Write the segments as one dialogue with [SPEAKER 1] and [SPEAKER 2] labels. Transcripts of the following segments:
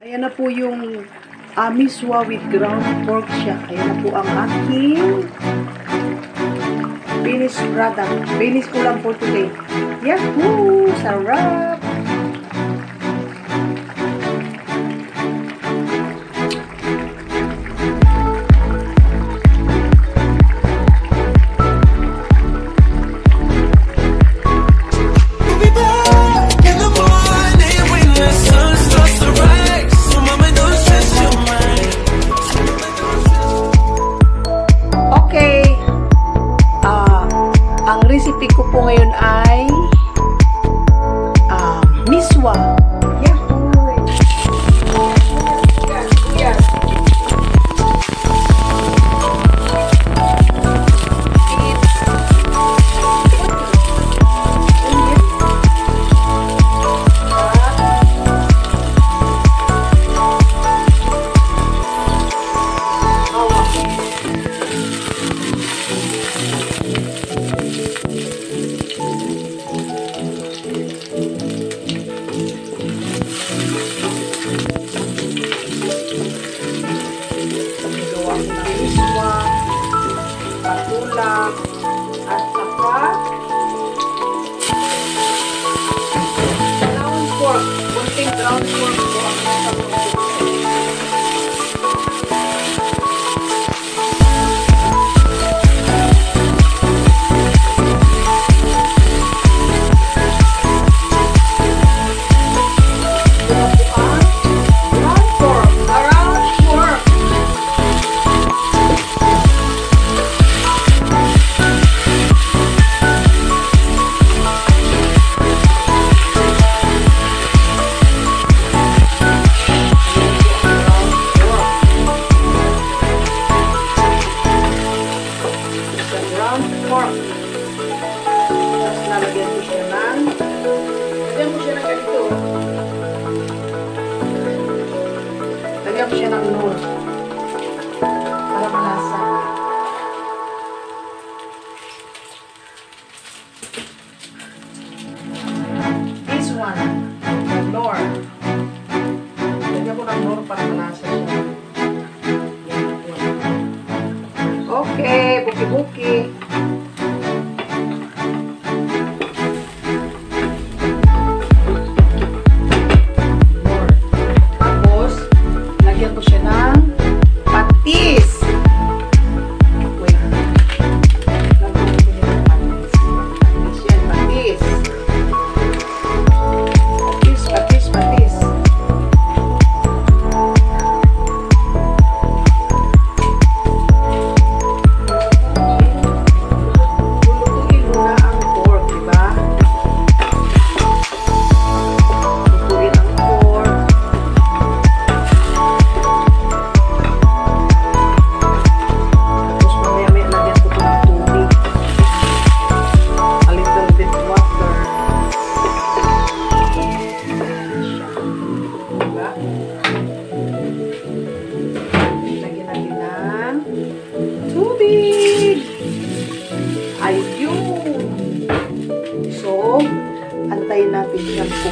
[SPEAKER 1] Ayan na po yung ah, uh, with ground pork siya. Ayan na po ang aking finished product. Finish ko lang po today. Yahoo! Sarap! Lord.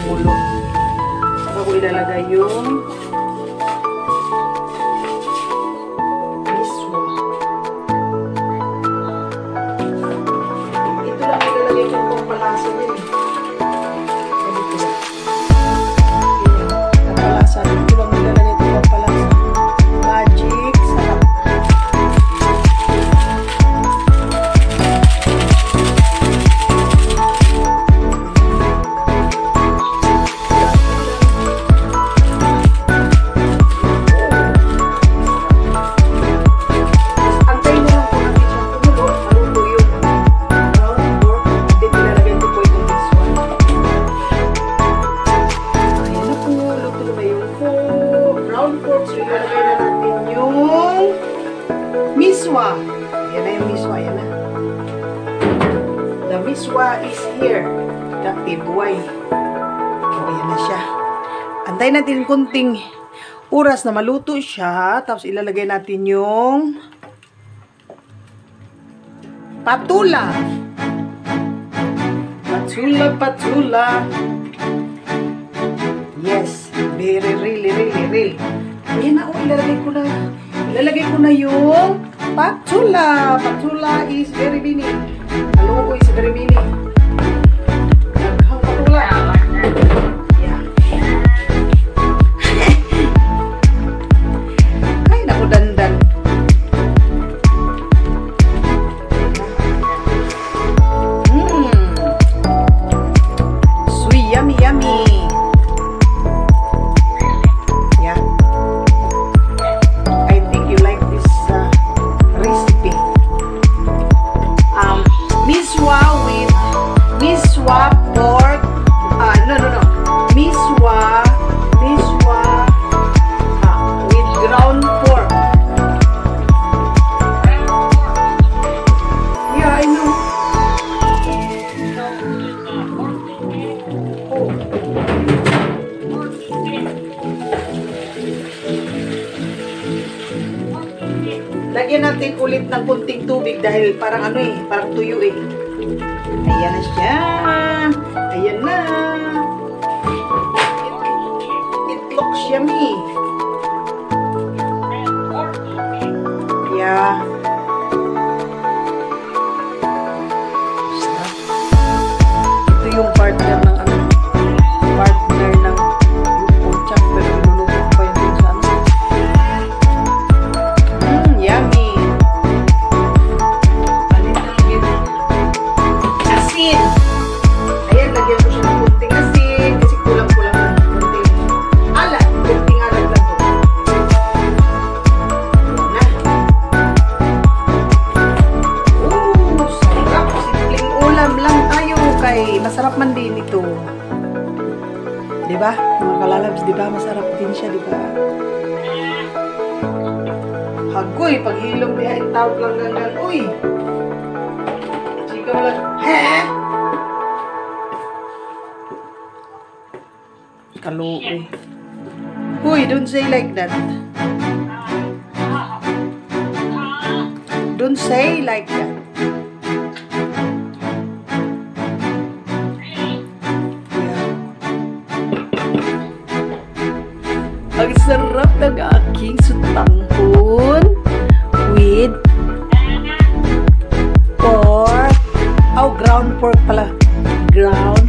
[SPEAKER 1] 물론 miswa. Yan na yung miswa, yan na. The miswa is here. The pibway. O, yan na siya. Antay natin kunting oras na maluto siya. Tapos ilalagay natin yung patula. Patula, patula. Yes. Very, really, really, really. Ayan na, oh, ilalagay ko na. Ilalagay ko na yung patula. Patula is very bini. Hello, is very bini. Kunting tubig dahil parang ano eh, parang tuyo eh. Ayan na siya. Ayan na. It, looks yummy. Yeah. Kay masarap man din ito. Di ba? Mga kalalabs, di ba? Masarap din siya, di ba? Hagoy, pag hilong biya, itawag lang ganyan. Uy! Chika mo lang. He? Kalo. Uy, don't say like that. Don't say like that. Ground pork pala. Ground